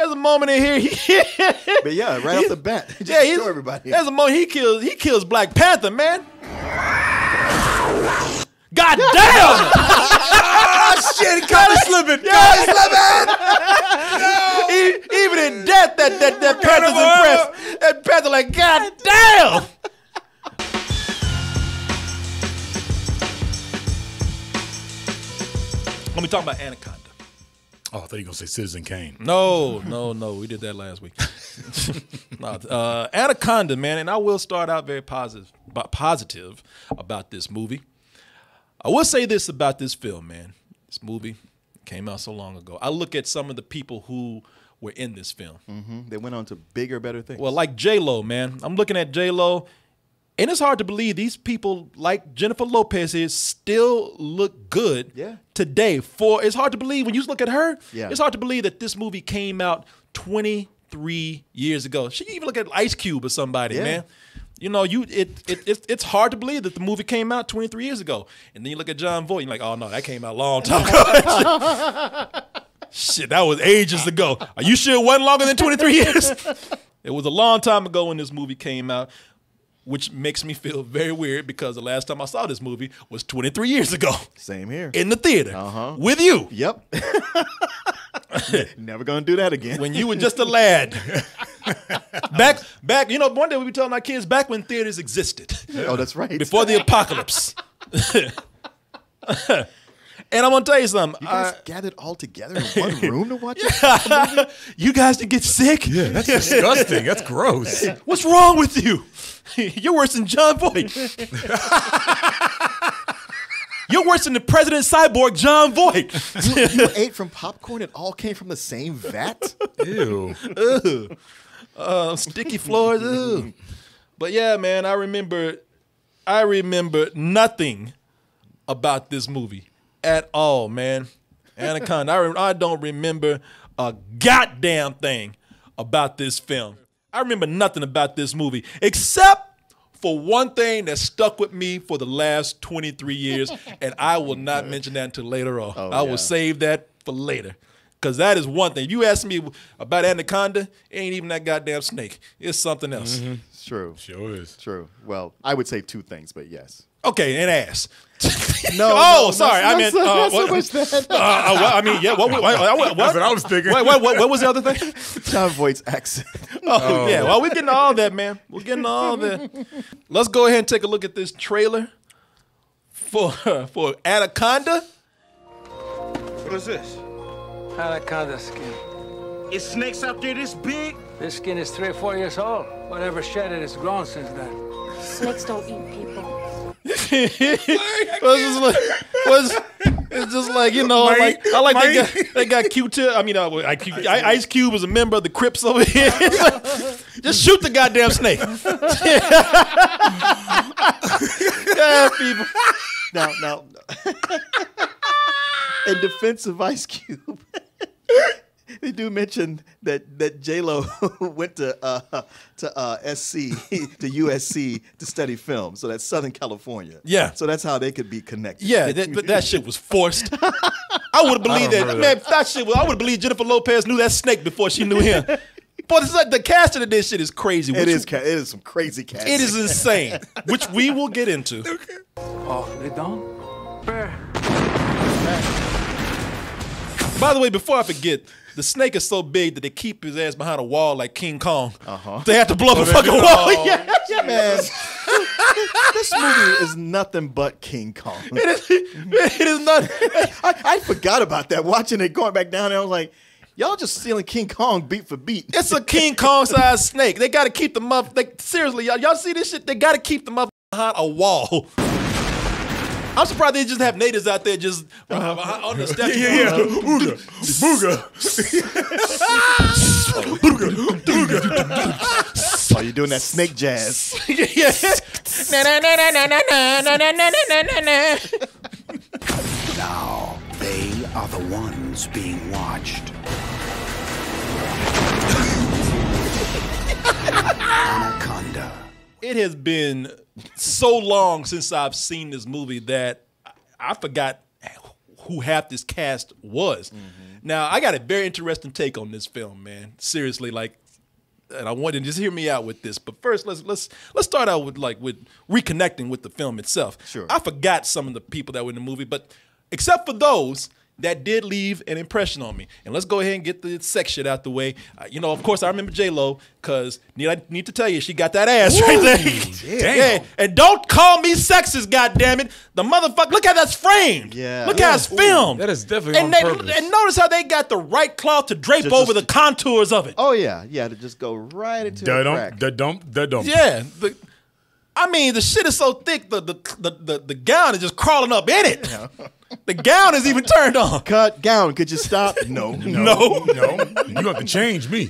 there's a moment in here. He, But yeah, right off the bat, just yeah, show everybody. There's a moment he kills. He kills Black Panther, man. God damn! oh shit, he caught it slipping. Yeah, he, even in death, that that that Panther's impressed. That Panther like, God damn! Let me talk about Anaconda. Oh, I thought you were gonna say Citizen Kane. No, no, no. We did that last week. no, uh, Anaconda, man, and I will start out very positive, positive about this movie. I will say this about this film, man. This movie came out so long ago. I look at some of the people who were in this film. Mhm, They went on to bigger, better things. Well, like J Lo, man. I'm looking at J Lo, and it's hard to believe these people, like Jennifer Lopez, is still look good Yeah. today. For it's hard to believe when you look at her. Yeah. It's hard to believe that this movie came out 23 years ago. She even look at Ice Cube or somebody, Yeah. man. You know, you it, it it it's hard to believe that the movie came out 23 years ago, and then you look at Jon Voight, you're like, oh no, that came out a long time ago. Shit, that was ages ago. Are you sure it wasn't longer than 23 years? It was a long time ago when this movie came out, which makes me feel very weird because the last time I saw this movie was 23 years ago Same here. in the theater Uh-huh. with you Yep. Never gonna do that again. when you were just a lad. back, back. You know, one day we be telling our kids back when theaters existed, oh, that's right. before the apocalypse. and I'm gonna tell you something. you guys I- gathered all together in one room to watch it. you guys didn't get sick. Yeah, that's disgusting. That's gross. What's wrong with you? You're worse than Jon Voight. You're worse than the president cyborg Jon Voight. You ate from popcorn. It all came from the same vat. Ew. Ugh. Uh, sticky floors. Ugh. But yeah, man, I remember, I remember nothing about this movie at all, man. Anaconda. I, rem- I don't remember a goddamn thing about this film. I remember nothing about this movie except for one thing that stuck with me for the last 23 years, and I will not mention that until later on. Oh, I yeah. will save that for later. Cause that is one thing. You ask me about Anaconda, it ain't even that goddamn snake. It's something else. Mm-hmm. It's true. Sure is. True. Well, I would say two things, but yes. Okay, and ass. No. oh, no, sorry. I not meant. so- uh, not so what, much that. uh, uh, what- I mean, yeah. What? What? what, what, That's what I was thinking. Wait, wait, what, what was the other thing? Jon Voight's accent. Oh, yeah. Well, we're getting all that, man. We're getting all that. Let's go ahead and take a look at this trailer for for Anaconda. What is this? Anaconda skin. Is snakes out there this big? This skin is three or four years old. Whatever shed it has grown since then. Snakes don't eat people. was just like, was it's just like you know, like I like they got they got Q-tip. I mean, uh, I, I, Ice Cube is a member of the Crips over here. just shoot the goddamn snake. yeah, people. now, now, in defense of Ice Cube, they do mention that that J Lo went to uh, to uh, SC to USC to study film, so that's Southern California. Yeah. so that's how they could be connected. Yeah, that, but that shit was forced. I would have believed that. remember Man, that shit was. I would have believed Jennifer Lopez knew that snake before she knew him. But it's like the casting of this shit is crazy. it which- is. Ca- it is some crazy cast. It is insane, which we will get into. Oh, they don't? By the way, before I forget, the snake is so big that they keep his ass behind a wall like King Kong. Uh-huh. They have to blow up a fucking wall. yeah, yeah, man. this movie is nothing but King Kong. it is, it is not. I, I forgot about that. Watching it, going back down there, I was like, y'all just stealing King Kong beat for beat. It's a King Kong sized snake. They got to keep the up. They, seriously, y'all, y'all see this shit? They got to keep the up behind a wall. I'm surprised they just have natives out there just uh, on the statue. Yeah, yeah. Ooga. Booga. Oh, you doing that snake jazz? yeah. Na, na, na, na, na, na, na, na, na, na, na, na. Now they are the ones being watched. Anaconda. It has been so long since I've seen this movie that I- I forgot who half this cast was. Mm-hmm. Now I got a very interesting take on this film, man. Seriously, like, and I want to just hear me out with this. But first, let's let's let's start out with like with reconnecting with the film itself. Sure. I forgot some of the people that were in the movie, but except for those. That did leave an impression on me, and let's go ahead and get the sex shit out the way. Uh, you know, of course, I remember J Lo because need I need to tell you, she got that ass right there. Yeah, and don't call me sexist, goddamn it. The motherfucker, look how that's framed. Yeah. look how it's filmed. That is definitely and on they, purpose. And notice how they got the right cloth to drape Just- over the contours of it. Oh yeah, yeah, to just go right into Da the dump, crack. da dump, da dump. Yeah. The, I mean, the shit is so thick, the the, the, the, the gown is just crawling up in it. The gown is even turned on. Cut gown. Could you stop? No, No. No, you have to change me.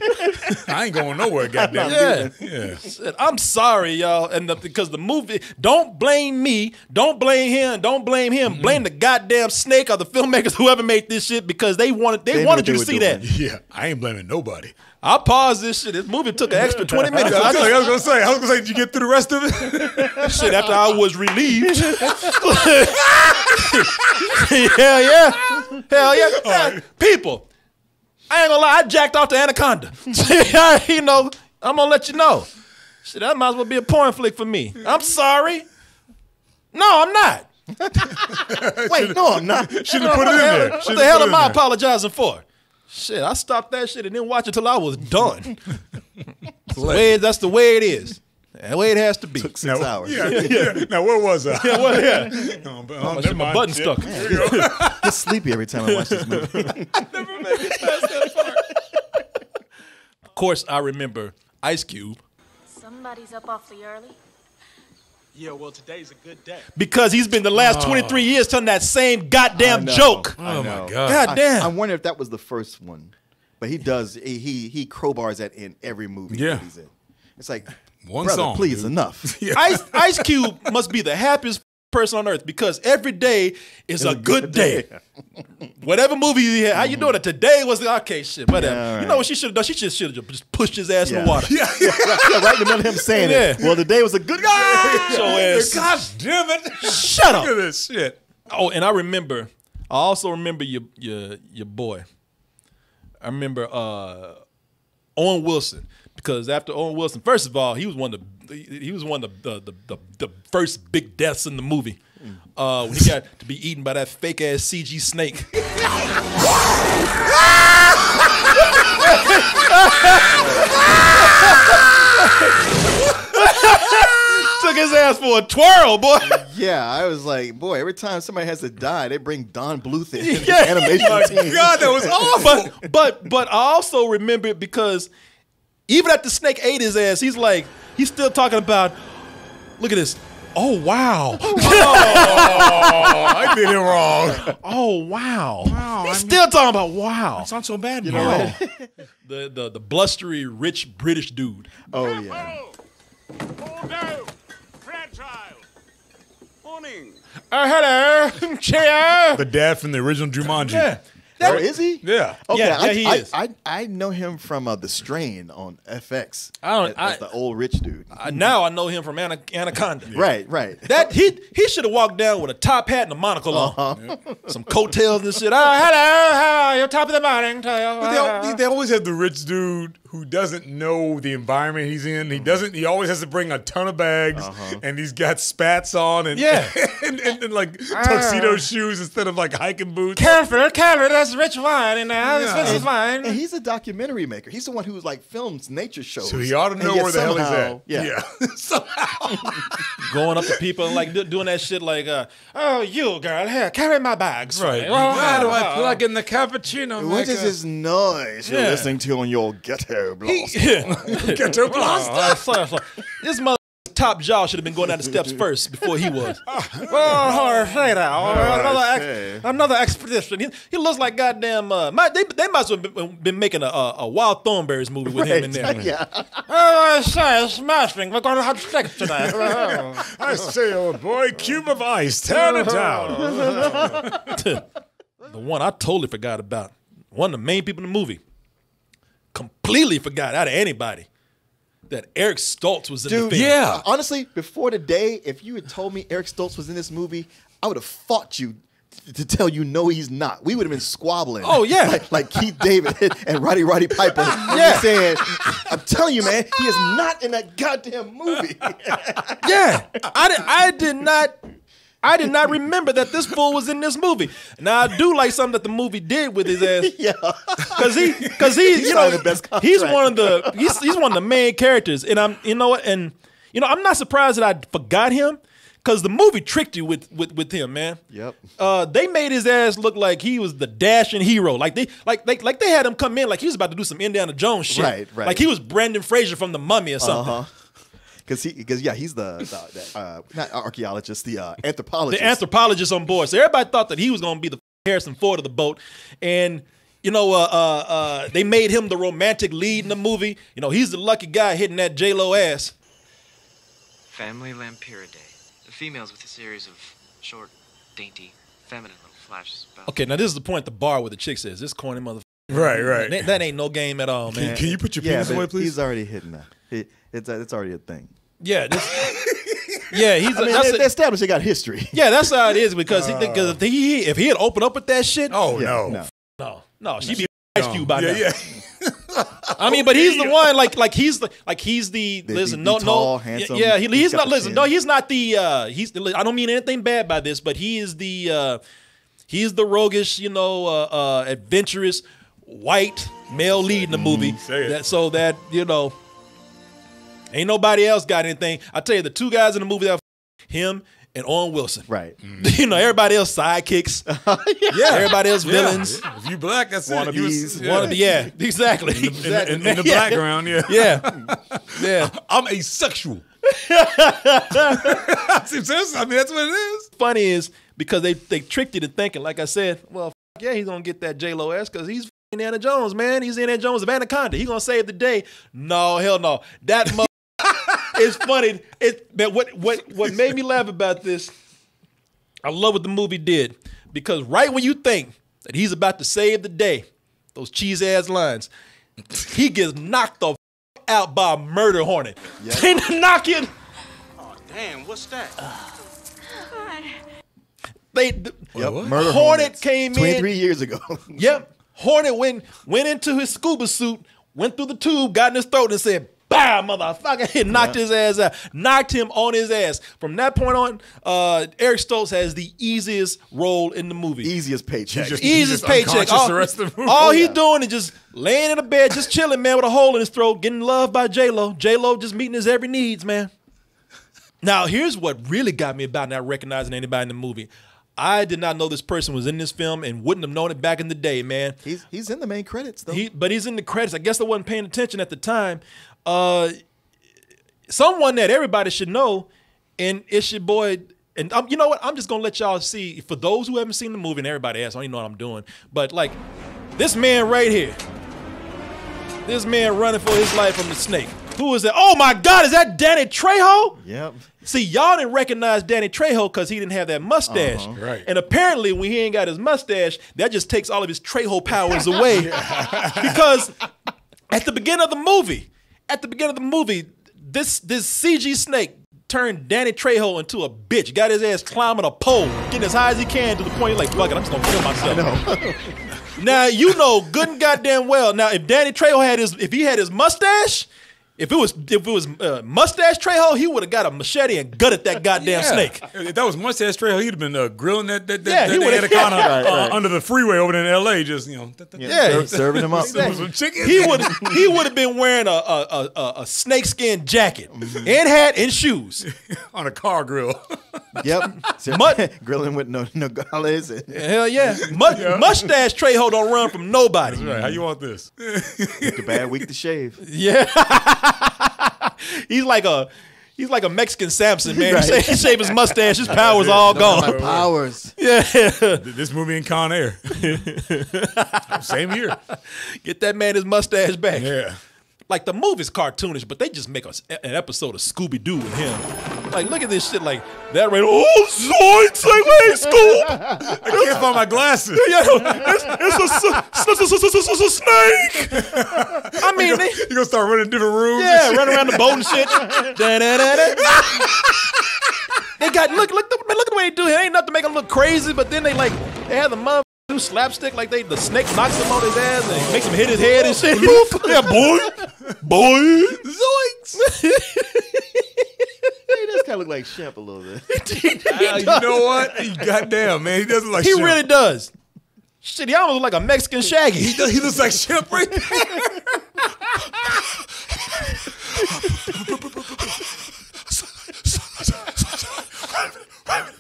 I ain't going nowhere, goddamn. Yeah. Yeah. Shit, I'm sorry, y'all, and the, because the movie. Don't blame me. Don't blame him. Don't blame him. Blame the goddamn snake or the filmmakers, whoever made this shit, because they wanted they, They wanted you to see doing. that. Yeah, I ain't blaming nobody. I paused this shit. This movie took an extra 20 minutes. I I was, just- I was gonna say, I was gonna say, did you get through the rest of it? shit after I was relieved. Hell yeah. Hell yeah. Yeah. People, I ain't gonna lie, I jacked off the anaconda. you know, I'm gonna let you know. Shit, that might as well be a porn flick for me. I'm sorry. No, I'm not. Wait, no, I'm not. Shouldn't have put it in there. What Shouldn't the hell am I there. apologizing for? Shit, I stopped that shit and didn't watch it till I was done. That's the way- that's the way it is. That's the way it has to be. Took six Now, hours. Yeah, yeah. Now where was I? Yeah, well, yeah. Oh, but- oh, My, never shit, my button Shit. stuck. I get sleepy every time I watch this movie. Of course, I remember Ice Cube Somebody's up awfully early. Yeah, well, today's a good day. because he's been the last 23 years telling that same goddamn joke. Oh, know. my God. God I, damn. I wonder if that was the first one, but he does. He he, he crowbars that in every movie. Yeah. that he's in. It's like One brother, song, please dude. enough. Ice, Ice Cube must be the happiest person on earth because every day is a, good day. Whatever movie he had, how you doing it? Today was the okay shit. Whatever. Yeah, all You know what she should have done? She just should have just pushed his ass in the water. Yeah, yeah, right in the middle of him saying Yeah. it. Well, today was a good guy. Show ass. Gosh damn it! Shut up. Look at this shit. Oh, and I remember. I also remember your your your boy. I remember uh, Owen Wilson because after Owen Wilson, first of all, he was one of the he was one of the the, the, the first big deaths in the movie. Uh, when he got to be eaten by that fake ass CG snake. Took his ass for a twirl, boy. Yeah, I was like, boy, every time somebody has to die, they bring Don Bluth in. Yeah. animation team. God, that was awful. but but but I also remember it because even after Snake ate his ass, he's like he's still talking about. Look at this. Oh wow. Oh, I did it wrong. Oh wow. he's still talking about wow. It's not so bad, you Wow. the, the the blustery rich British dude. Oh yeah. Hold down! Fragile! Morning! Uh, hello, chair. The dad from the original Jumanji. Yeah. Oh, is he? Yeah. Okay, Yeah, I, yeah, he I, is. I, I know him from uh, The Strain on FX. I don't- as, I- as the old rich dude. Uh, now I know him from Ana- Anaconda. Right, right. That he he should have walked down with a top hat and a monocle on, Uh-huh. some coattails and shit. Oh, hello, how are you? Top of the morning. But they, they always have the rich dude who doesn't know the environment he's in. He doesn't. He always has to bring a ton of bags, and he's got spats on and Yeah. and, and, and, like tuxedo shoes instead of like hiking boots. Careful, careful, that's rich wine in there. This Yeah. is wine. And he's a documentary maker. He's the one who's like films nature shows. So he ought to know where the hell he's at. Yeah. Somehow. Going up to people and like doing that shit like, uh, oh, you girl, here, carry my bags. for Right. me." Oh, Why do I oh, plug in the cappuccino? What is this noise you're listening listeing to on your ghetto blog? Ghetto blast. Oh, sorry, sorry. This mother top jaw should have been going down the steps first before he was. oh, say that. Oh, another, ex- another expedition. He, he looks like goddamn. Uh, my, they, they might as well have been, been making a, a, a Wild Thornberrys movie with him in there. yeah. Oh, I say, smashing. We're going to have sex tonight. I say, old boy, cube of ice, tear it down. the one I totally forgot about. One of the main people in the movie. Completely forgot out of anybody that Eric Stoltz was in Dude, the film. Yeah. Uh, honestly, before today, if you had told me Eric Stoltz was in this movie, I would have fought you to tell you no, he's not. We would have been squabbling. Oh, yeah. like, like Keith David and Roddy Roddy Piper. Yeah. saying, I'm telling you, man, he is not in that goddamn movie. Yeah, I did. I did not. I did not remember that this fool was in this movie. Now I do like something that the movie did with his ass. yeah, because he because he you know he's one of the he's he's one of the main characters, and I'm you know what and you know I'm not surprised that I forgot him because the movie tricked you with with with him, man. Yep. Uh, they made his ass look like he was the dashing hero, like they like like like they had him come in like he was about to do some Indiana Jones shit, Right, right. Like he was Brendan Fraser from The Mummy or something. uh huh. Because he, because yeah, he's the, the, the uh, not archaeologist, the uh, anthropologist. the anthropologist on board. So everybody thought that he was going to be the Harrison Ford of the boat, and you know, uh, uh, uh, they made him the romantic lead in the movie. You know, he's the lucky guy hitting that J Lo ass. Family Lampyridae. The females with a series of short, dainty, feminine little flashes about. Okay, now this is the point at the bar where the chick says, "This corny mother." Right, right. That, that ain't no game at all, man. Can you put your yeah, penis away, please? He's already hitting that. He, it's it's already a thing. Yeah, this, yeah, he's. I mean, that's they, a- they established they got history. yeah, that's how it is because he cause if he if he had opened up with that shit, oh Yeah, no. no. no, no, she'd be ice cube by yeah, now. yeah. I mean, but he's the one like like he's the like he's the, The- listen the- no tall, no handsome, yeah he, he's he's not listen chin. no he's not the uh he's The, I don't mean anything bad by this but he is the uh he's the roguish you know uh, uh adventurous white male lead in the movie it. that so that you know ain't nobody else got anything I tell you the two guys in the movie that him and Owen Wilson Right. you know everybody else sidekicks yeah everybody else villains Yeah. If you black, that's it. You was- Wannabes. yeah. Wanna be- yeah exactly In, the- exactly in- in the background, yeah. yeah yeah I'm asexual. I mean, that's what it is. funny is because they they tricked you to thinking, like I said, well, f- yeah, he's gonna get that J Lo ass because he's f- Indiana Jones, man. He's Indiana Jones of Anaconda. He gonna save the day. No, hell no. That mo- it's funny. It but what what what made me laugh about this? I love what the movie did because right when you think that he's about to save the day, those cheese ass lines, he gets knocked the f- out by a murder hornet. They knock it. Oh damn, what's that? They Yep. Murder Hornet Hornets. came in. 23 years ago. Yep. Hornet went went into his scuba suit, went through the tube, got in his throat, and said, "Bah, motherfucker!" He knocked his ass out, knocked him on his ass. From that point on, uh, Eric Stoltz has the easiest role in the movie. Easiest paycheck. just- Easiest just paycheck. All, the rest of the movie. all he's yeah. doing is just laying in a bed, just chilling, man, with a hole in his throat, getting loved by J Lo. J Lo just meeting his every needs, man. Now, here's what really got me about not recognizing anybody in the movie. I did not know this person was in this film and wouldn't have known it back in the day, man. He's he's in the main credits though. He, but he's in the credits. I guess I wasn't paying attention at the time. Uh, someone that everybody should know, and it's your boy. And um, you know what? I'm just gonna let y'all see. For those who haven't seen the movie, and everybody else, I don't even know what I'm doing. But like this man right here, this man running for his life from the snake. Who is that? Oh my God! Is that Danny Trejo? yep. See, y'all didn't recognize Danny Trejo because he didn't have that mustache. Uh-huh. Right. And apparently, when he ain't got his mustache, that just takes all of his Trejo powers away. because at the beginning of the movie, at the beginning of the movie, this this CG snake turned Danny Trejo into a bitch. Got his ass climbing a pole, getting as high as he can to the point he's like, fuck it, I'm just gonna kill myself. now you know good and goddamn well. Now if Danny Trejo had his, if he had his mustache. If it was if it was uh, mustache Trejo, he would have got a machete and gutted that goddamn Yeah. snake. If that was mustache Trejo, he'd have been uh, grilling that that, that, Yeah, that he would've- anaconda yeah. uh, Right, right. under the freeway over there in L.A. Just you know, Yeah. Ser- serving him up. some, some chicken. He would he would have been wearing a a, a, a, a snakeskin jacket and hat and shoes. on a car grill. Yep. Ser- Mut- Grilling with no Nogales. And Hell yeah, Mu- mustache Trejo don't run from nobody. right, how you want this? the bad week to shave. Yeah, he's like a he's like a Mexican Samson man. Right. He shave his mustache, his power's all My gone. powers. Yeah, this movie in Con Air. Same year. get that man his mustache back. Yeah. Like the movie's cartoonish, but they just make us an episode of Scooby Doo with him. Like, look at this shit. Like that right? Oh, zoinks! Like, hey, Scoob! I can't find my glasses. Yeah, it's, it's, a, a snake. I mean, they, You gonna start running different rooms? yeah, and shit? run around the boat and shit. Da-da-da-da. They got look look look at the way they do it. Ain't nothing to make them look crazy, but then they like they have the mother do slapstick like they the snake knocks him on his ass and makes him hit his head and shit. yeah, boy, boy, zoinks. He does kind of look like Shemp a little bit. Ah, you know what? He, goddamn, man. He doesn't like He Shemp. really does. Shit, he almost look like a Mexican Shaggy. He, does, he looks like Shemp right there.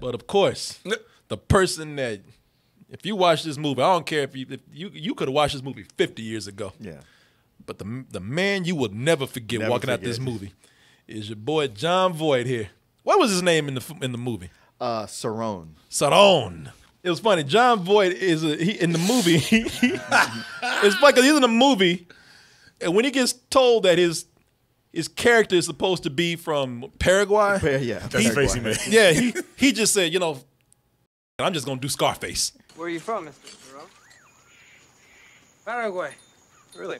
But of course, the person that if you watch this movie, I don't care if you if you you could have watched this movie 50 years ago. Yeah. But the the man you will never forget Never walking out this movie is your boy Jon Voight here. What was his name in the in the movie? Uh, Serone. Saron. It was funny. Jon Voight is a, he in the movie. it's funny because he's in the movie, and when he gets told that his his character is supposed to be from Paraguay, Yeah, yeah. That's the face he yeah, he he just said, you know, I'm just gonna do Scarface. Where are you from, Mr. Jerome? Paraguay. Really?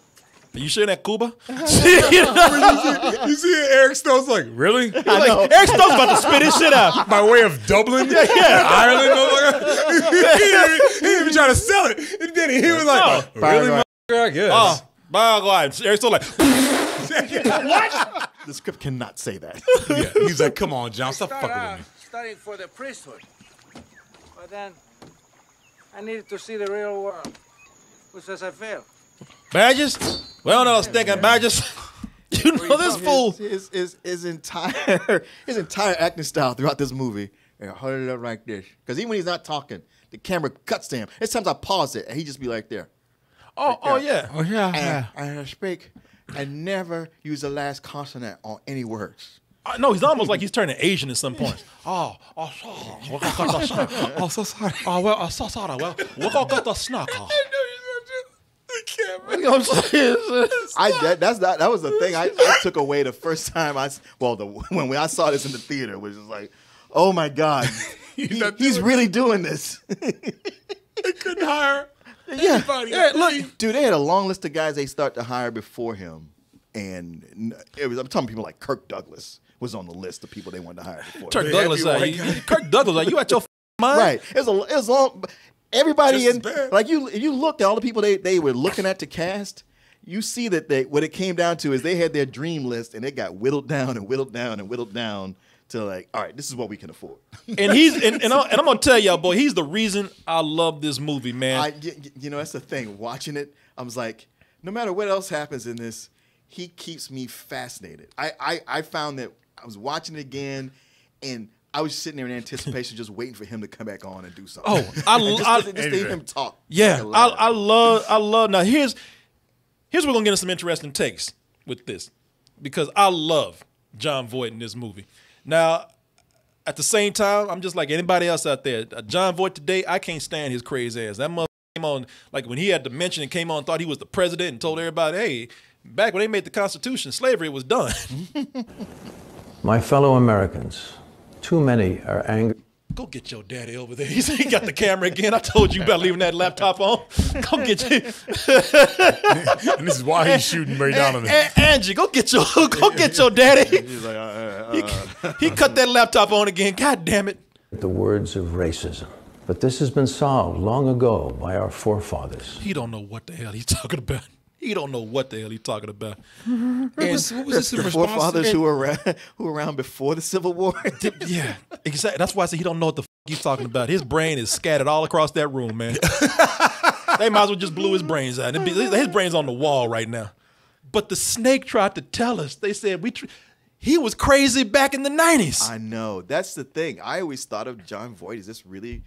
Are you sure that Cuba? You see Eric Stoltz's like, really? like, Eric Stoltz's about to spit his shit out. By way of Dublin? Yeah, yeah. Ireland? Oh motherfucker? he, didn't even, he didn't even try to sell it. And then he, he was like, No. really, motherfucker? I guess. Oh, Paraguay. Eric Stoltz like, The script cannot say that. Yeah. He's like, come on, Jon, stop fucking out with uh, me. studying for the priesthood. But then I needed to see the real world. which says I failed? badges? Well, no, stinking badges. You know this fool. His, his, his entire his entire acting style throughout this movie. Yeah, hold it up like this. Because even when he's not talking, the camera cuts to him. It's times I pause it and he just be like there. Oh, oh uh, yeah. Oh, yeah. And I speak and never use the last consonant on any words. Uh, no, he's almost like he's turning Asian at some point. Oh, oh, sorry. Oh, so sorry. Oh, well, I'm so sorry. Well, we're gonna get the snack. off. The camera. You know what I'm saying? I that, that's that, that was the thing I, I took away the first time I s- well the when we, I saw this in the theater was just like oh my god he- not he's doing really doing this They couldn't hire yeah anybody. Yeah, look, dude they had a long list of guys they start to hire before him and n- it was I'm talking people like Kirk Douglas was on the list of people they wanted to hire before Kirk him. Douglas, uh, white you- guy. Kirk Douglas, like you at your f- mind? right it was a it was long everybody Just in like you if you looked at all the people they they were looking at to cast you see that they what it came down to is they had their dream list and it got whittled down and whittled down and whittled down to like all right this is what we can afford And he's and, and, I'm, and I'm gonna tell y'all, boy, he's the reason I love this movie, man. I, you know, that's the thing. Watching it, I was like, no matter what else happens in this, he keeps me fascinated. I, I, I found that I was watching it again, and I was sitting there in anticipation, just waiting for him to come back on and do something. Oh, I- just, I- just to hear him talk. Yeah, like I. I love, I love. Now here's, here's where we're gonna get into some interesting takes with this, because I love Jon Voight in this movie. Now, at the same time, I'm just like anybody else out there. Uh, Jon Voight today, I can't stand his crazy ass. That mother came on like when he had the mention and came on, thought he was the president and told everybody, hey, back when they made the Constitution, slavery was done. My fellow Americans, too many are angry. Go get your daddy over there. He's, he got the camera again. I told you about leaving that laptop on. Go get you. And this is why he's shooting Ray Donovan. A- Angie, go get your go get your daddy. He's like, uh, uh, He, he cut that laptop on again. God damn it. The words of racism. But this has been solved long ago by our forefathers. He don't know what the hell he's talking about. He don't know what the hell he's talking about. What was, what was this in the response forefathers to? who were around, who were around before the Civil War. Yeah, exactly. That's why I said he don't know what the f- he's talking about. His brain is scattered all across that room, man. they might as well just blew his brains out. Be- His brain's on the wall right now. But the snake tried to tell us. They said we. Tr- he was crazy back in the nineties. I know. That's the thing. I always thought of Jon Voight as this really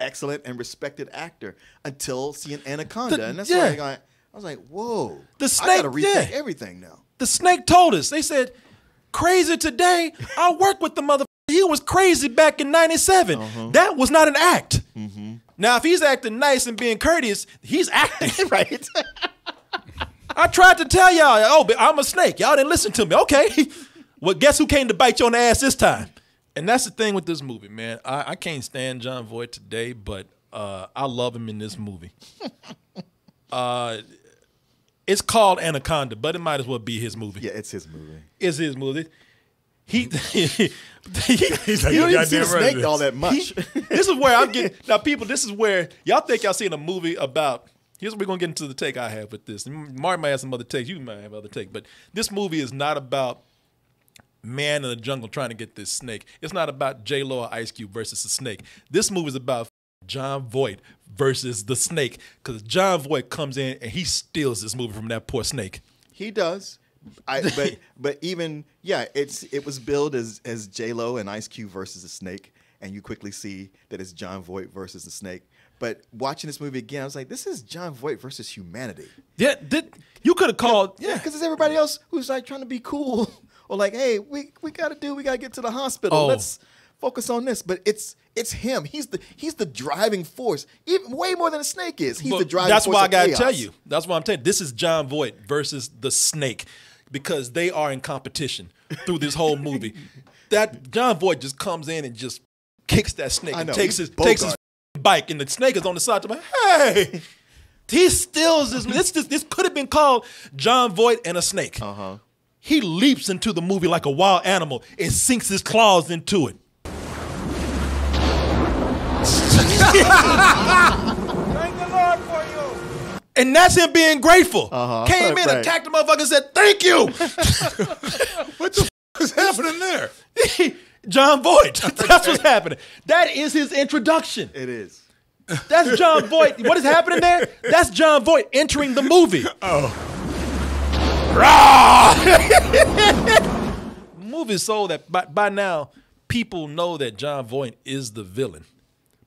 excellent and respected actor until seeing Anaconda, The- and that's yeah. why I, I was like, "Whoa!" The I snake- gotta rethink yeah. everything now. The snake told us. They said, crazy today. I work with the mother. He was crazy back in 97. Uh-huh. That was not an act. Mm-hmm. Now, if he's acting nice and being courteous, he's acting. right? I tried to tell y'all, oh, but I'm a snake. Y'all didn't listen to me. Okay. well, guess who came to bite you on the ass this time? And that's the thing with this movie, man. I, I can't stand Jon Voight today, but uh, I love him in this movie. uh, it's called Anaconda, but it might as well be his movie. yeah, it's his movie. It's his movie. he, he, He's like, You don't "You're even see the snake all that much. this is where I'm getting now. People, this is where y'all think y'all seen a movie about. Here's what we're gonna get into the take I have with this. Martin might have some other takes. You might have other take, but this movie is not about man in the jungle trying to get this snake. It's not about J Lo or Ice Cube versus the snake. This movie is about Jon Voight versus the snake because Jon Voight comes in and he steals this movie from that poor snake. He does. I, but but even yeah, it's it was billed as as J Lo and Ice Cube versus the Snake, and you quickly see that it's Jon Voight versus the Snake. But watching this movie again, I was like, this is Jon Voight versus humanity. Yeah, did, you could have called. Yeah, because it's everybody else who's like trying to be cool or like, hey, we we got to do, we got to get to the hospital. Oh. Let's focus on this. But it's it's him. He's the he's the driving force, even way more than a snake is. He's But the driving. Force. That's why I gotta chaos. tell you. That's why I'm telling you. This is Jon Voight versus the Snake because they are in competition through this whole movie. that Jon Voight just comes in and just kicks that snake and takes his takes his bike, and the snake is on the side. To my hey. He steals this. This, this, this could have been called Jon Voight and a snake. Uh-huh. He leaps into the movie like a wild animal and sinks his claws into it. Thank the Lord for you. And that's him being grateful. Uh-huh. Came in, Right. attacked the motherfucker, and said, "Thank you." What the f- is happening there? Jon Voight. That's what's happening. That is his introduction. It is. That's Jon Voight. What is happening there? That's Jon Voight entering the movie. Oh, movie is so that by, by now people know that Jon Voight is the villain.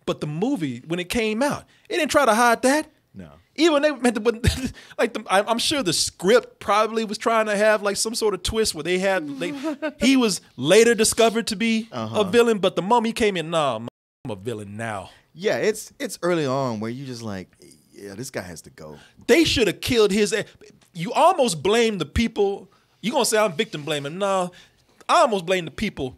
But the movie, when it came out, it didn't try to hide that. No. Even they meant to, like the, I'm sure the script probably was trying to have like some sort of twist where they had they, he was later discovered to be a uh-huh. villain, but the moment he came in, nah, I'm a villain now. Yeah, it's it's early on where you just like, yeah, this guy has to go. They should have killed his. You almost blame the people. You gonna say I'm victim blaming? No, I almost blame the people.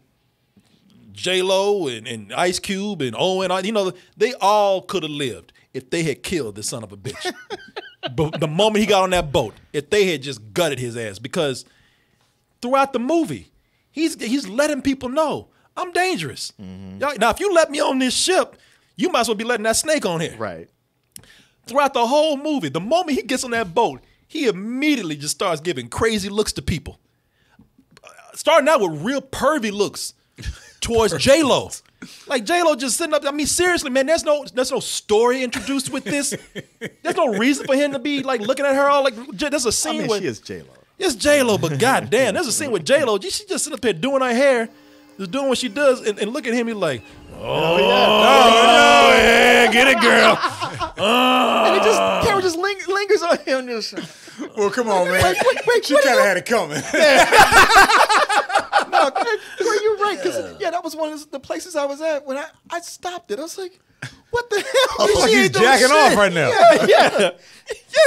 J Lo and, and Ice Cube and Owen, you know, they all could have lived if they had killed the son of a bitch. but the moment he got on that boat, if they had just gutted his ass, because throughout the movie, he's he's letting people know I'm dangerous. Mm-hmm. Y'all- Now, if you let me on this ship, you might as well be letting that snake on here Right. throughout the whole movie, the moment he gets on that boat, he immediately just starts giving crazy looks to people. Starting out with real pervy looks towards J Lo. Like J Lo just sitting up. I mean, seriously, man. There's no there's no story introduced with this. There's no reason for him to be like looking at her all like. There's a scene mean, where she is J Lo. it's J Lo, but goddamn, there's a scene with J Lo. She just sitting up here doing her hair, just doing what she does, and, and look at him. He's like, oh, oh, oh, yeah, get it, girl. Ah. and it just camera just ling- lingers on him. Just well, come on, man. Wait, wait, wait, she kind of had it coming. no, well, you're right. Because yeah. that was one of the places I was at when I, I stopped it. I was like, what the hell? Like She he's doing jacking off right now. yeah,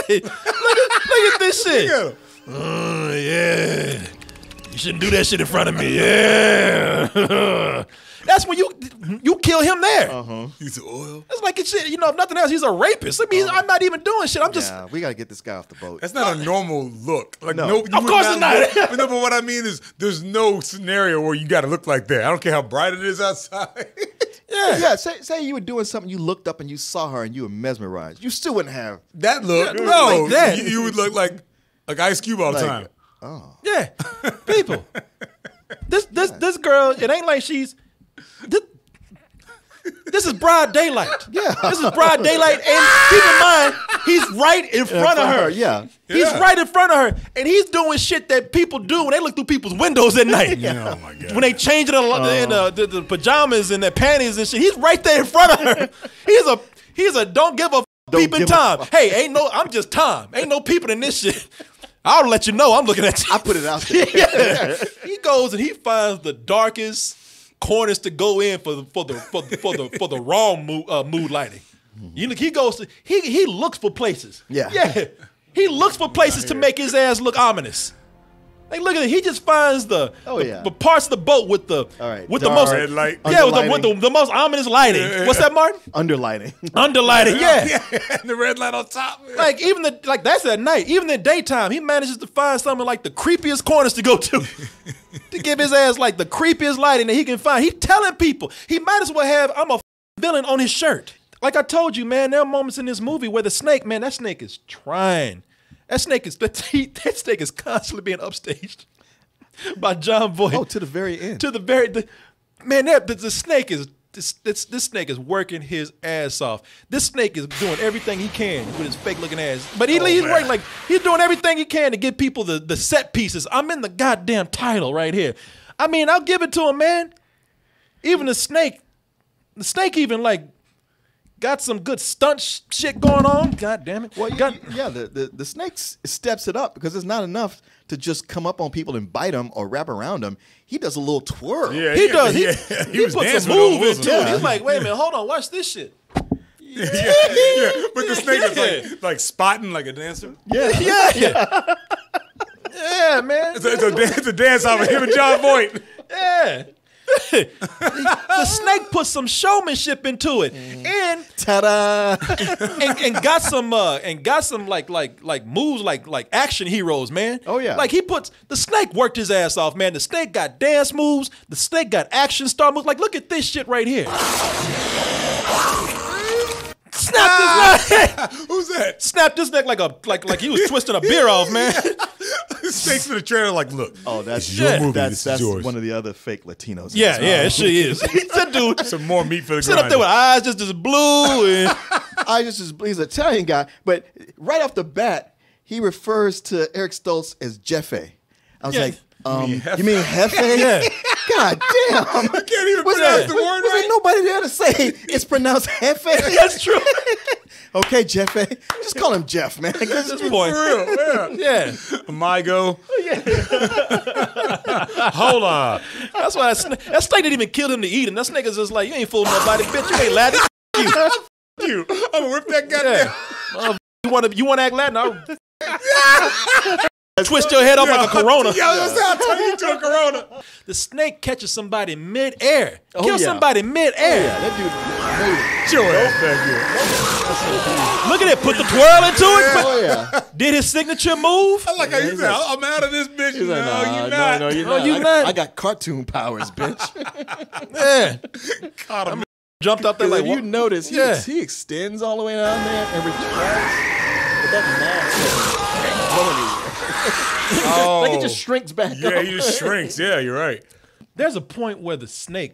yeah. Look at, look at this shit. Yeah. Uh, yeah. You shouldn't do that shit in front of me. Yeah. That's when you you kill him there. Uh-huh. He's oil. It's like it's shit. You know, if nothing else, he's a rapist. I mean, I'm not even doing shit. I'm just. Yeah, we gotta get this guy off the boat. That's not a normal look. Like No. no, Of you would course it's not. look- but no, but what I mean is, there's no scenario where you got to look like that. I don't care how bright it is outside. yeah, yeah. Say, say you were doing something, you looked up and you saw her and you were mesmerized. You still wouldn't have. that look, Yeah, no, like that. You, you would look like like Ice Cube all the Like, time. oh, Yeah, people. This this this girl. It ain't like she's. This, this is broad daylight. Yeah. This is broad daylight, and keep in mind, he's right in front of her. Yeah. He's Yeah. right in front of her, and he's doing shit that people do when they look through people's windows at night. Oh my god. When they changing the, oh. in the, the, the pajamas and their panties and shit, he's right there in front of her. He's a he's a don't give a Don't peeping give a Tom. Hey, ain't no, I'm just Tom. Ain't no peeping in this shit. I'll let you know I'm looking at you. I put it out there. yeah. He goes and he finds the darkest corners to go in for the for the for the for the, for the wrong mood, uh, mood lighting. You look, he goes to he he looks for places. Yeah. yeah. He looks for places to make his ass look ominous. Like look at it. He just finds the Oh, the, yeah. the parts of the boat with the All right. with the Dark, most red light. yeah with the, with the, the most ominous lighting. What's that, Martin? Underlighting. Underlighting. Yeah. and the red light on top. Like even the like that's at night. Even in daytime, he manages to find something like the creepiest corners to go to. to give his ass like the creepiest lighting that he can find. He telling people he might as well have I'm a villain on his shirt. Like I told you, man, there are moments in this movie where the snake, man, that snake is trying. That snake is that, that snake is constantly being upstaged by Jon Voight. Oh, to the very end. to the very the, man, that the, the snake is this, this this snake is working his ass off. This snake is doing everything he can with his fake looking ass. But he, oh, he's man. working like he's doing everything he can to get people the, the set pieces. I'm in the goddamn title right here. I mean, I'll give it to him, man. Even the snake, the snake even like got some good stunt sh- shit going on. God damn it. Well, you- got, you- yeah, the, the the snake steps it up because it's not enough to just come up on people and bite them or wrap around them. He does a little twirl. Yeah, he does. He, yeah, he, was puts dancing some with Owen move Wilson. into it. He's like, wait a minute, hold on, watch this shit. yeah, yeah, but the snake is like like spotting like a dancer. Yeah, yeah, yeah, yeah, man. It's a, it's a, dan- it's a dance off of him and Jon Voight. Yeah. The snake put some showmanship into it, and Ta-da! and, and got some uh and got some like like like moves like like action heroes, man. Oh, yeah. Like he puts the snake worked his ass off, man. The snake got dance moves. The snake got action star moves. Like look at this shit right here. Snap his neck. Who's that? Snap this neck like a like like he was twisting a beer off, man. Snakes in the trailer. Like, look. Oh, that's This your movie. That's this is that's yours. one of the other fake Latinos. Yeah, yeah, movie. it sure is. that dude Some more meat for the sit up there with eyes just as blue and I just is he's an Italian guy, but right off the bat, he refers to Eric Stoltz as Jeffe. I was Yeah. like, um, mean Hefe? you mean Hefe? Yeah. God damn! I can't even Was pronounce there, the word was right. nobody there to say it's pronounced Hefe? that's true. okay, Jeffe. Just call him Jeff, man. At this point. For real, yeah. Yeah. Mygo. Hold on. That's why that snake, that snake didn't even kill him to eat him. That snake is just like, you ain't fooling nobody, bitch. You ain't Latin. You. I'm gonna rip that goddamn. Yeah. Uh, you want to you want to act Latin? I'll twist your head off like a corona. Yo, that's how I turn you into a corona. The snake catches somebody mid-air. Oh, Kill yeah. somebody oh, mid-air. Yeah, that dude. Get your ass back here. Look at it. Put the twirl into it. Oh yeah. Did his signature move? I like how you said, I'm out of this bitch. He's no, nah, you no, not. no, you're No, not. you I, not. I got cartoon powers, bitch. Yeah. Caught him. Jumped up there Like like, if you what? notice, he, Yeah. he extends all the way down there and retracts. But that mask doesn't go anywhere. Oh. Like it just shrinks back Yeah, up. he just shrinks. Yeah, you're right. There's a point where the snake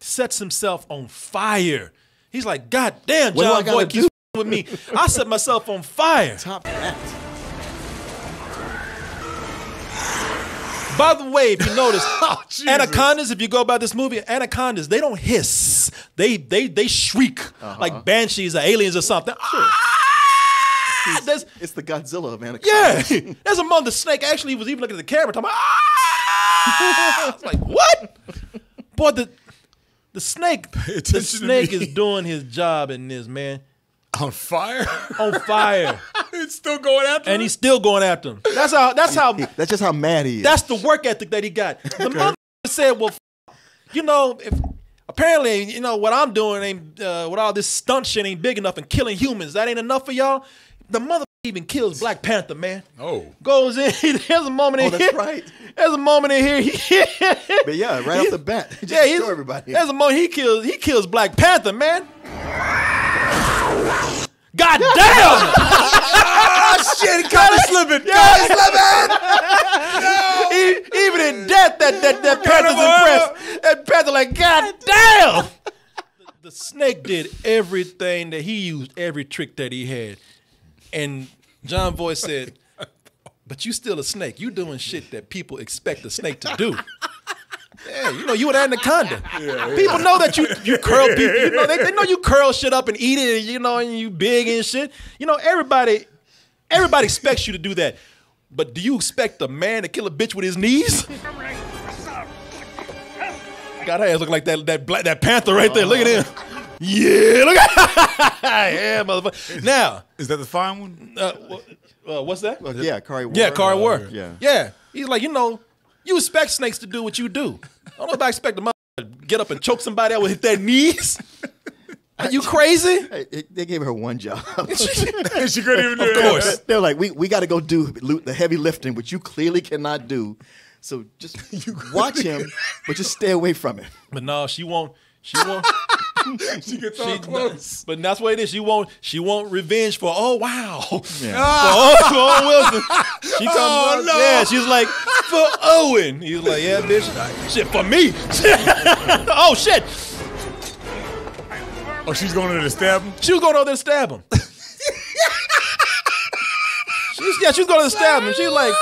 sets himself on fire. He's like, God damn, What I John gotta Boy keeps with me. I set myself on fire. Top hat. By the way, if you notice, Oh, anacondas, if you go by this movie, anacondas, they don't hiss. They they they shriek Uh-huh. like banshees or aliens or something. Ah! There's, It's the Godzilla of Anaconda. yeah, there's a moment the snake actually he was even looking at the camera talking about, ah! I was like, what? Boy, the the snake, the snake is doing his job in this, man. On fire? On fire. it's still going after and him? he's still going after him. That's how that's how That's just how mad he is. That's the work ethic that he got. The mother said, "Well, f- you know, if apparently, you know what I'm doing ain't uh, with all this stunt shit ain't big enough and killing humans. That ain't enough for y'all." The mother even kills Black Panther, man. Oh. Goes in. There's a moment Oh, in that's here. right. There's a moment in here. He, but yeah, right off the bat, just yeah, he's, show everybody. There's a moment he kills. He kills Black Panther, man. God damn! Oh, shit, he caught me slipping. E- Even in death, that that that Panther's impressed. That Panther like, God damn! The snake did everything that he used, every trick that he had, and Jon Voight said, "But you still a snake. You doing shit that people expect a snake to do." Yeah, you know you an anaconda. People know that you you curl people. You know they, they know you curl shit up and eat it. And, you know, and you big and shit. You know everybody. Everybody expects you to do that. But do you expect a man to kill a bitch with his knees? Got her ass look like that that black that panther right there. Look at him. Yeah, look at yeah, motherfucker. Now, Is that the fine one? uh, wh- uh, what's that? Well, yeah, Kari Wuhrer. Yeah, Kari Wuhrer. Yeah. yeah. He's like, you know, you expect snakes to do what you do. I don't know if I expect a mother to get up and choke somebody out with their knees. Are you crazy? Hey, they- they gave her one job. she couldn't even do it. Of that. course. They're like, we, we got to go do lo- the heavy lifting, which you clearly cannot do. So just watch him, but just stay away from him. But no, she won't. She won't. She gets all she, close. but that's what it is. She won't. She won't revenge for. Oh wow. Yeah. For Owen- for Owen Wilson. She comes. Oh, up, no. Yeah. She's like for Owen. He's like, yeah, bitch. Shit for me. oh shit. Oh, she's going to stab him? She was going over there to stab him. she's, yeah, she was going to stab him. She's like,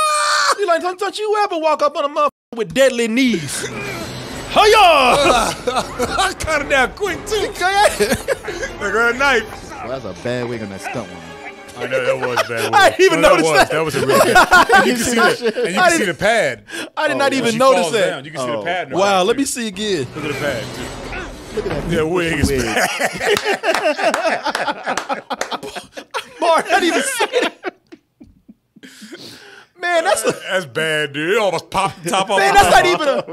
she's like, don't, don't you ever walk up on a motherfucker with deadly knees. Hiya! I cut it down quick, too. Like her knife. Well, that's a bad wig on that stunt one. I know that was bad. Wig. I didn't even No, notice that. that. Was, that was a real bad. And you can see the, and you I can see didn't- the pad. I did Oh, not even notice that. Down. You can see Oh. the pad. Wow, eye, let too. me see again. Look at the pad, too. Look at that. That wig is wig. Mark, I didn't even see it. Man, that's a, That's bad, dude. It almost popped the top off. man, that's not even a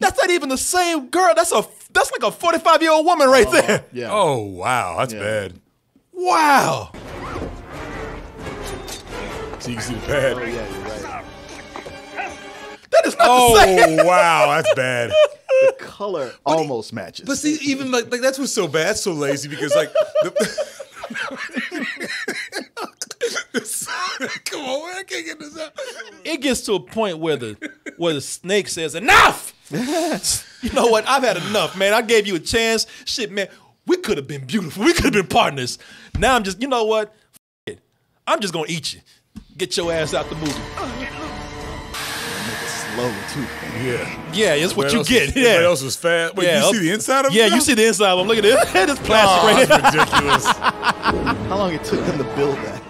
that's not even the same girl. That's a that's like a 45 year old woman right oh, there. Yeah. Oh, wow. That's Yeah. bad. Wow. So you can see the pad. Oh, yeah, you're right. That is not the oh, same. Oh, wow. That's bad. The color almost matches. But see, even like, like that's what's so bad, so lazy because like, the, come on, man, I can't get this out. It gets to a point where the where the snake says, Enough! you know what? I've had enough, man. I gave you a chance. Shit, man. We could have been beautiful. We could have been partners. Now I'm just, you know what? F- it. I'm just gonna eat you. Get your ass out the movie. slow too. Yeah. Yeah, it's what you get. Was, yeah. Everybody else was fast. Wait, Yeah, you see the inside of it? Yeah, now? you see the inside of them. Look at this. this plastic Oh, right here. ridiculous. How long it took them to build that?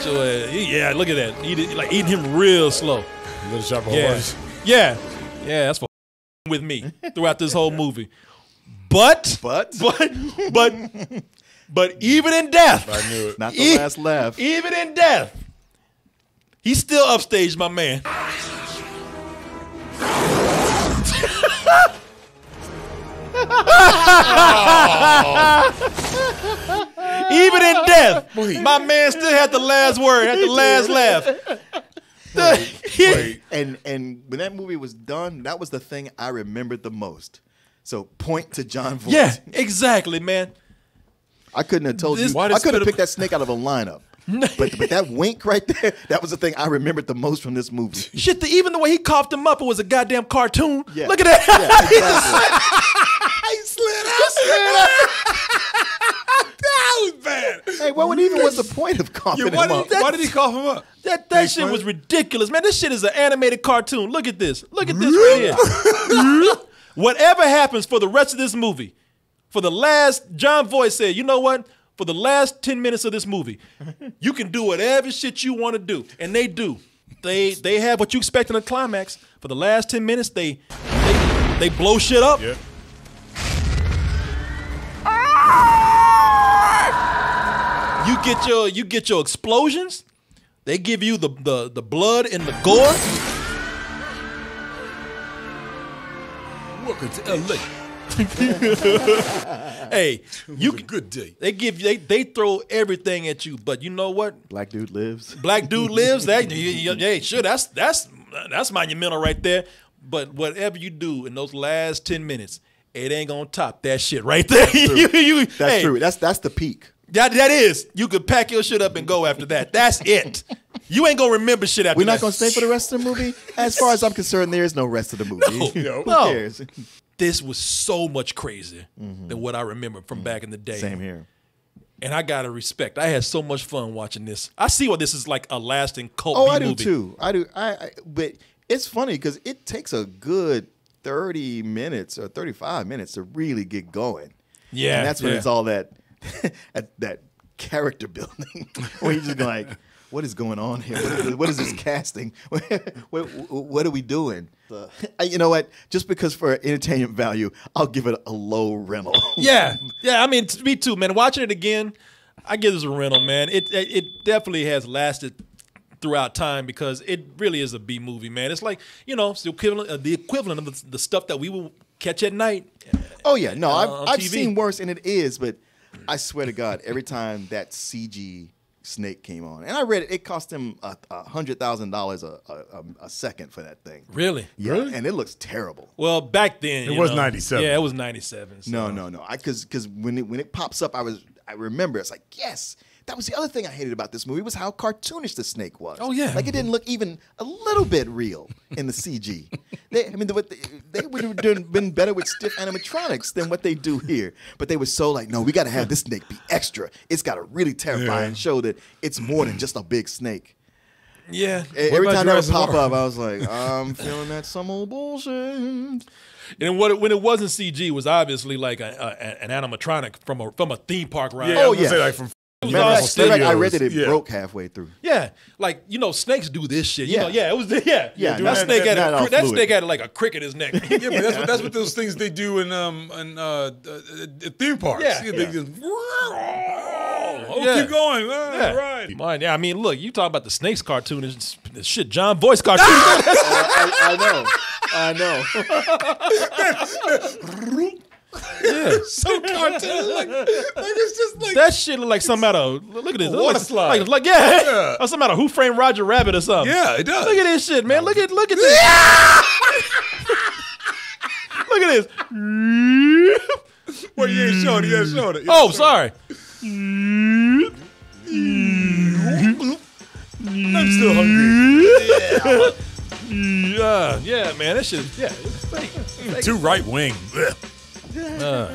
Eat your ass. Yeah, look at that. Eat it, like eating him real slow. Little shop of Yeah. Yeah. Yeah, that's for with me throughout this whole movie. But But but but but even in death, I knew it. not the E- last laugh. even in death, he's still upstaged, my man. Oh. Even in death, my man still had the last word, had the last laugh. Wait. And and when that movie was done, that was the thing I remembered the most. So point to Jon Voight. Yeah, exactly, man. I couldn't have told This- you. Why I could have could've- picked that snake out of a lineup. but but that wink right there, that was the thing I remembered the most from this movie. Shit, the, even the way he coughed him up, it was a goddamn cartoon. Yeah. Look at that. Yeah, exactly. He slid out. that was bad. hey, what would even was the point of coughing Yeah, why, him up? did, why did he cough him up? That that shit funny? was ridiculous, man. This shit is an animated cartoon. Look at this. Look at this right here. Whatever happens for the rest of this movie, for the last, Jon Voight said, you know what? For the last 10 minutes of this movie, you can do whatever shit you want to do. And they do. They they have what you expect in a climax. For the last 10 minutes, they they, they blow shit up. Yeah. You get your you get your explosions. They give you the the, the blood and the gore. Welcome to LA. Hey, you a good day. they give they they throw everything at you, but you know what? Black dude lives. Black dude lives. That yeah, yeah, sure. That's that's that's monumental right there. But whatever you do in those last ten minutes, it ain't gonna top that shit right there. you, you, That's hey, true. That's that's the peak. That that is. You could pack your shit up and go after that. That's it. You ain't gonna remember shit after We're that. not gonna stay for the rest of the movie. As far as I'm concerned, there is no rest of the movie. No. Who No. cares? This was so much crazier than what I remember from back in the day. Mm-hmm. Same here. And I gotta respect. I had so much fun watching this. I see why this is like a lasting cult. Oh, I do movie. too. I do. I, I but it's funny because it takes a good thirty minutes or thirty-five minutes to really get going. Yeah, and that's when yeah. it's all that that, that character building where you're just like, what is going on here? What is, what is this casting? what, what, what are we doing? Uh, you know what? Just because for entertainment value, I'll give it a low rental. Yeah, yeah. I mean, me too, man. Watching it again, I give this a rental, man. It it, it definitely has lasted throughout time because it really is a B movie, man. It's like you know, it's the equivalent, uh, the equivalent of the, the stuff that we will catch at night. Oh yeah, no, Uh, I've, I've seen worse, and it is. But I swear to God, every time that CG snake came on, and I read it. It cost him a, a hundred thousand dollars a a- a second for that thing. Really? Yeah, and it looks terrible. Well, back then It you was know, 97. Yeah, it was ninety seven. So. No, no, no. I because because when it when it pops up, I was I remember it's like yes. That was the other thing I hated about this movie was how cartoonish the snake was. Oh, yeah. like it didn't look even a little bit real in the CG. They, I mean, the, what they, would have done, been better with stiff animatronics than what they do here. But they were so like, no, we got to have this snake be extra. It's got to really terrify Yeah. and show that it's more than just a big snake. Yeah. Every time that would pop up, I was like, I'm feeling that some old bullshit. And what it, when it wasn't CG, it was obviously like a, a, an animatronic from a from a theme park ride. Yeah, Oh, yeah. say like from Matter all of Universal fact, matter of fact, I read that it Yeah. broke halfway through. Yeah, like you know, snakes do this shit. You Yeah. know, yeah, it was yeah, Yeah, That not- snake had not a, all that fluid. snake had like a crick in his neck. Yeah, but that's what that's what those things they do in um in uh, uh, uh, theme parks. Yeah. they Yeah. just oh, Yeah. keep going. Ah, Yeah. Right. Mine, yeah, I mean, look, you talk about the snakes cartoon, it's, it's shit, Jon Voight's cartoon. I, I know. I know. Yeah. So cartoon, like, like it's just like That shit look like something out of look at this. Water like, slide. Like, like yeah, Yeah. or something out of Who Framed Roger Rabbit or something. yeah, it does. Look at this shit, man. Look at look at this. look at this. Well, you ain't showing it. You ain't showing it. You Oh, sorry. I'm still hungry. Yeah, yeah, man. That shit. Yeah, it's fake. Too right wing. Uh,